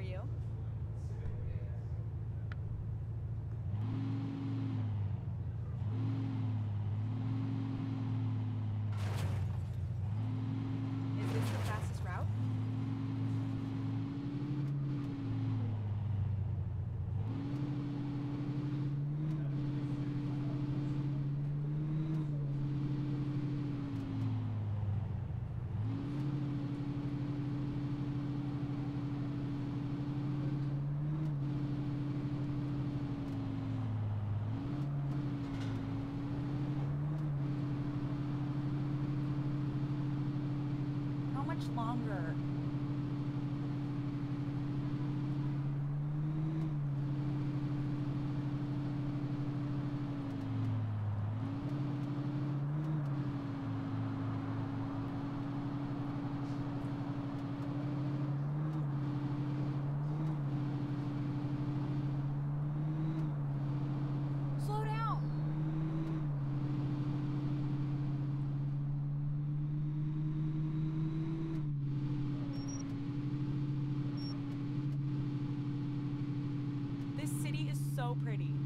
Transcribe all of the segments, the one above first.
are you? Much longer? Pretty.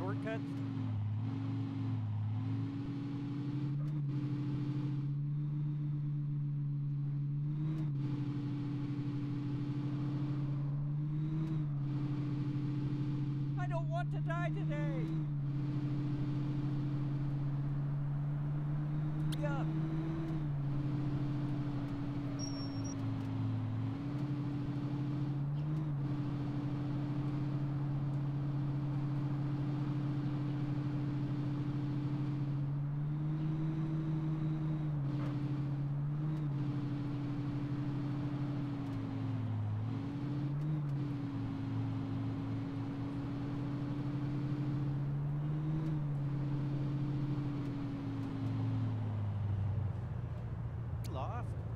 Shortcuts? I don't want to die today! Yeah. loft